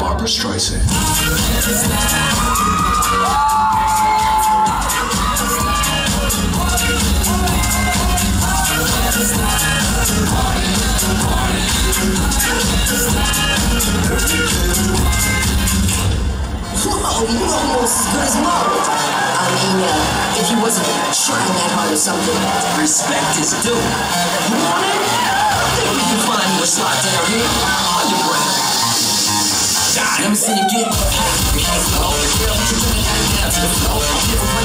Barbra Streisand he was almost as good as Mo. I mean, uh, if he wasn't trying that hard or something. Respect is due. You want it? I think we can find you a slot down here. On your break. Let me see you get half the hands low. Girl, what you doing? Down to the floor.